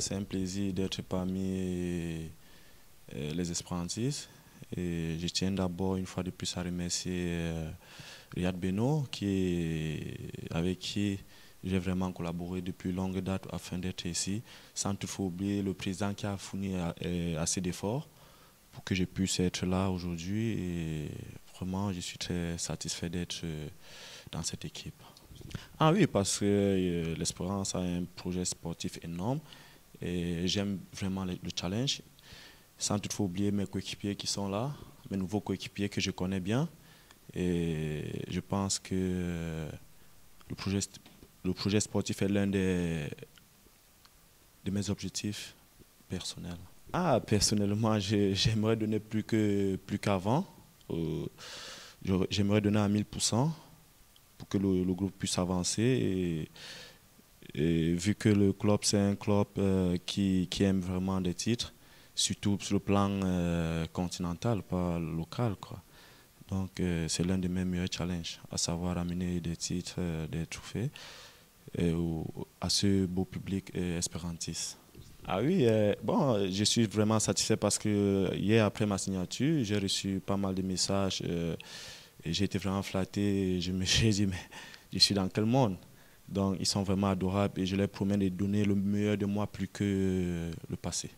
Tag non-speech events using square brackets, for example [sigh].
c'est un plaisir d'être parmi euh, les espérantistes. Et je tiens d'abord une fois de plus à remercier euh, Riyad Beno, qui avec qui j'ai vraiment collaboré depuis longue date afin d'être ici, sans toutefois oublier le président qui a fourni euh, assez d'efforts pour que je puisse être là aujourd'hui. Vraiment, je suis très satisfait d'être dans cette équipe. Ah oui, parce que l'Espérance a un projet sportif énorme et j'aime vraiment le challenge sans toutefois oublier mes coéquipiers qui sont là, mes nouveaux coéquipiers que je connais bien. Et je pense que le projet, le projet sportif est l'un des, de mes objectifs personnels. Ah, personnellement, j'aimerais donner plus que plus qu'avant. Euh, j'aimerais donner à 1000% pour que le, groupe puisse avancer. Vu que le club, c'est un club euh, qui, qui aime vraiment des titres, surtout sur le plan euh, continental, pas local. Quoi. Donc euh, c'est l'un de mes meilleurs challenges, à savoir amener des titres, des trophées à ce beau public espérantiste. Ah oui, bon, je suis vraiment satisfait parce que hier après ma signature, j'ai reçu pas mal de messages et j'ai été vraiment flatté. Je me [laughs] suis dit, mais je suis dans quel monde? Donc ils sont vraiment adorables et je leur promets de donner le meilleur de moi plus que le passé.